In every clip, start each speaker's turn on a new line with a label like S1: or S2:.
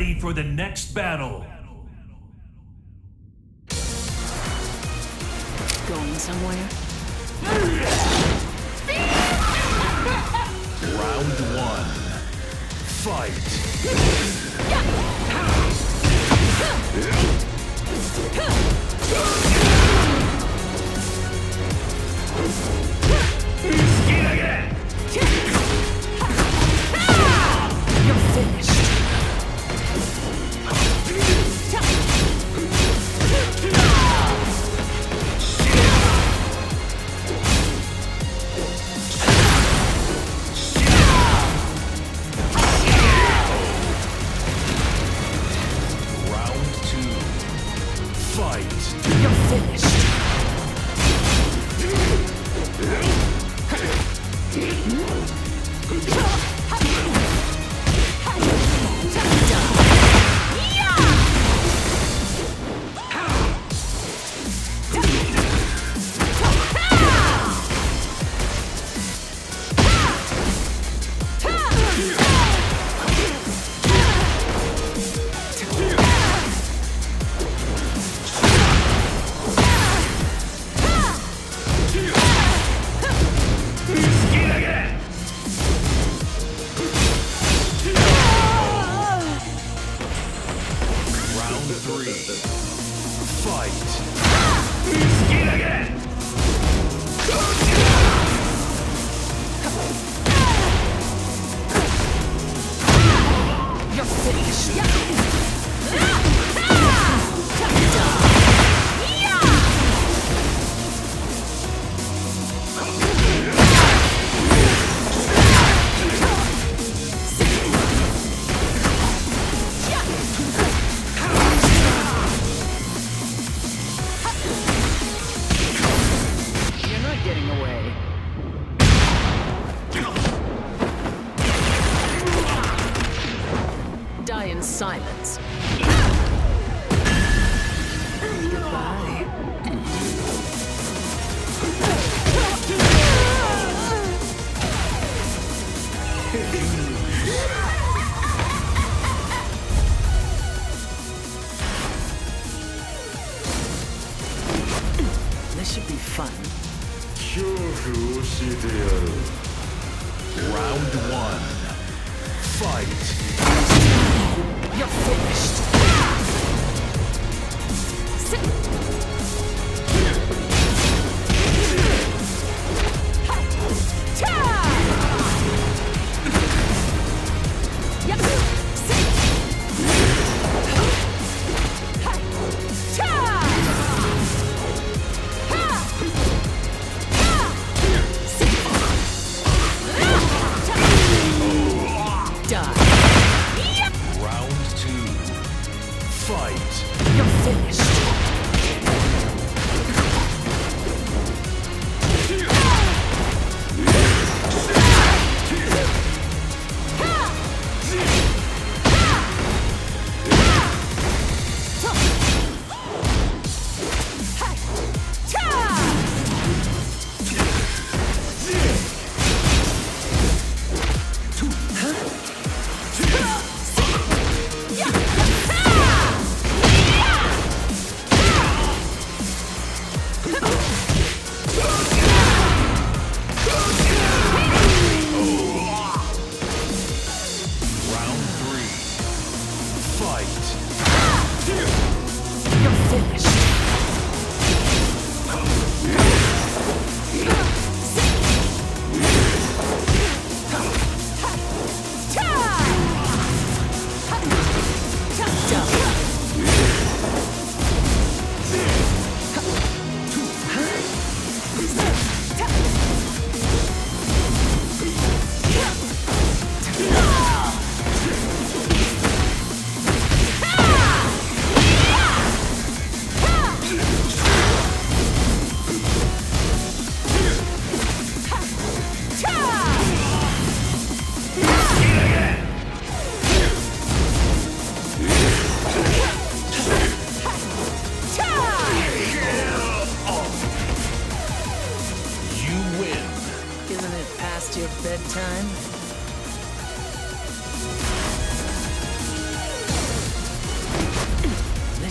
S1: ready for the next battle.
S2: Going somewhere?
S1: Round one. Fight.
S2: You're die in silence. This should be fun.
S1: Round one. Fight.
S2: You're finished.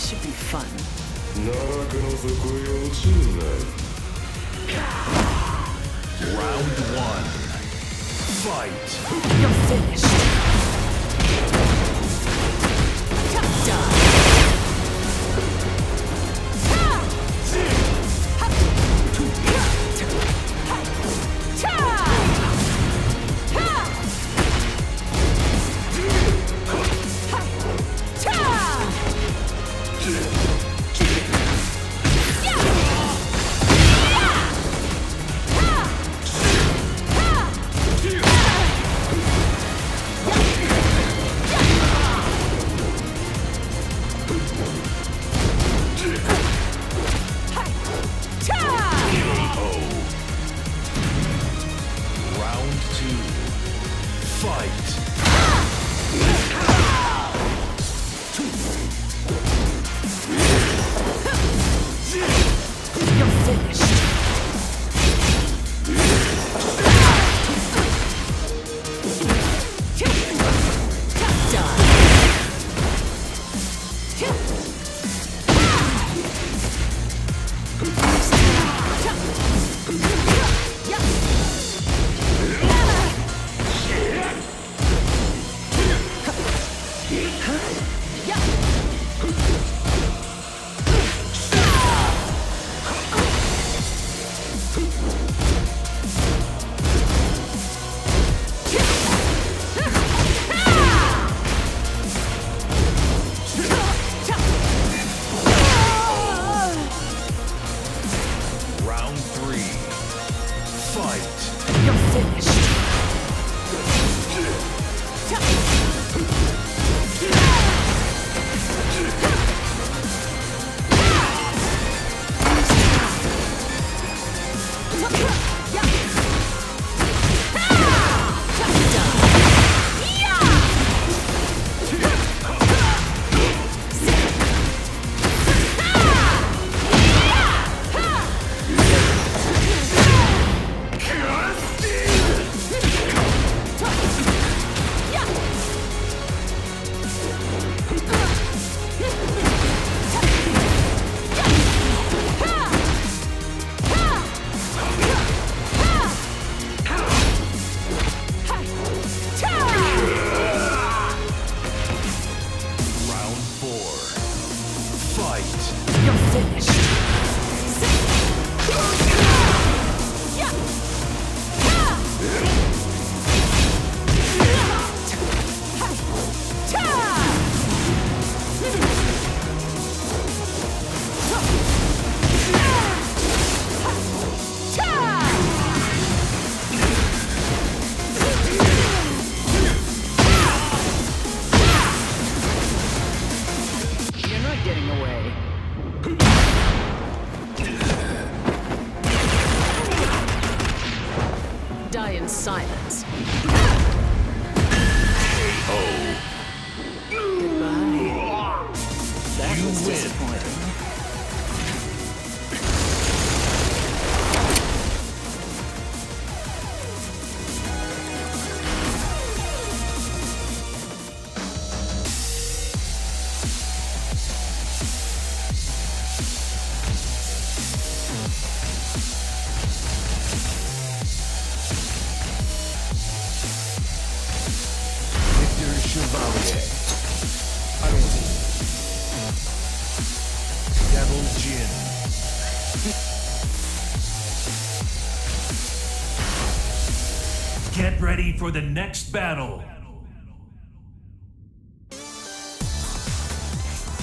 S2: This should be fun.
S1: Round one. Fight.
S2: You're finished. Silence.
S1: For the next battle.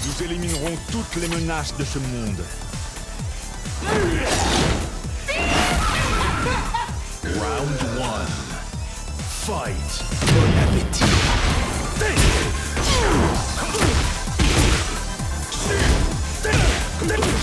S3: Nous éliminerons toutes les menaces de ce monde.
S1: Round one. Fight.
S3: Soyons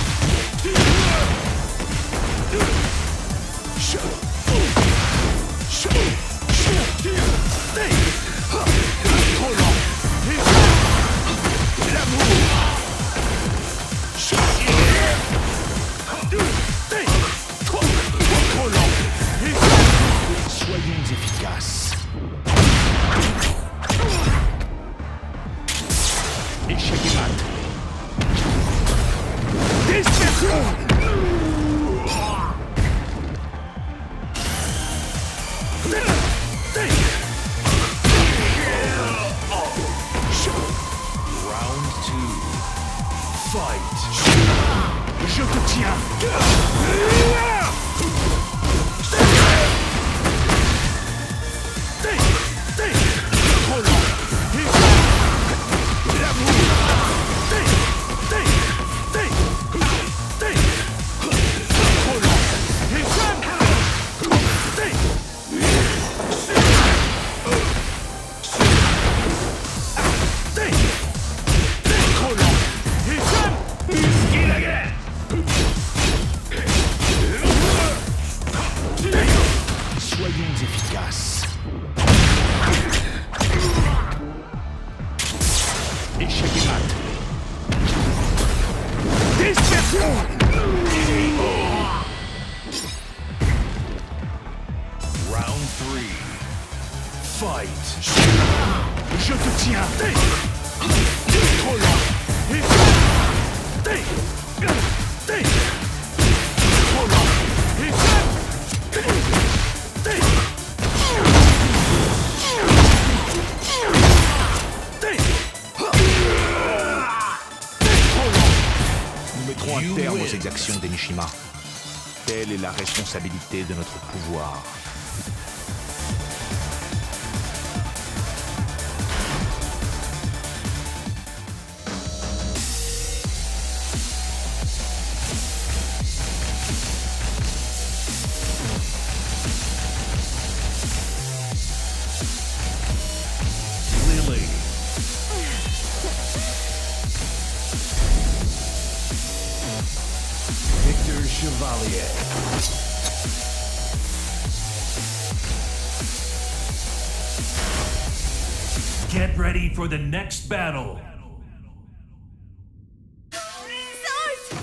S3: Fight.
S1: Je te tiens.
S3: Je te tiens. Trop lent. Trop lent. Nous mettrons un terme aux exactions d'Enishima. Telle est la responsabilité de notre pouvoir.
S1: Get ready for the next battle.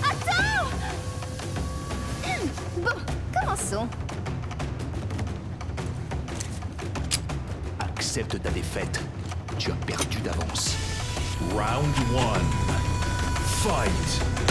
S4: Attends Bon, commençons.
S3: Accepte ta défaite. Tu as perdu d'avance.
S1: Round one. Fight.